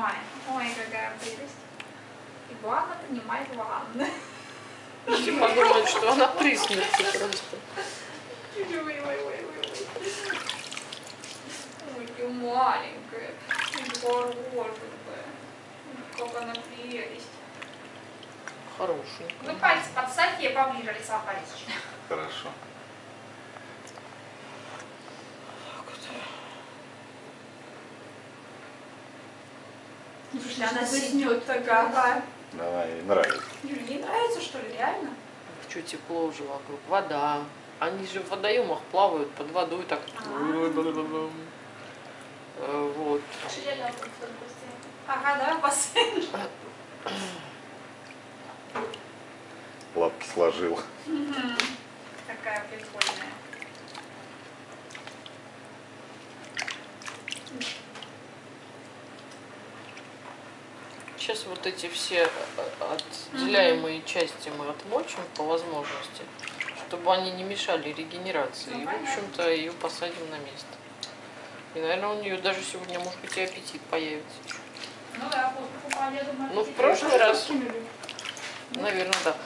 Ой, ой, какая прелесть. И ванна принимает ванны. Все подумают, что она при смерти просто. Ой, ой, ой, ой, ой. Ой, ты маленькая, хорошенькая. Как она прелесть. Хороший. Вы пальцы подставьте, я поближе, Александр Борисович. Хорошо. Она заснет такая. Давай, ей нравится. Юль, ей нравится, что ли, реально? Что тепло уже вокруг. Вода. Они же в водоемах плавают под водой так. Э, Вот. Ага, давай бассейн. Лапки сложил. Такая прикольная. Сейчас вот эти все э, отделяемые части мы отмочим по возможности, чтобы они не мешали регенерации. Ну, И, в общем-то, ее посадим на место. И, наверное, у нее даже сегодня, может быть, и аппетит появится. Ну да, думаю, Ну, в прошлый раз, наверное, да.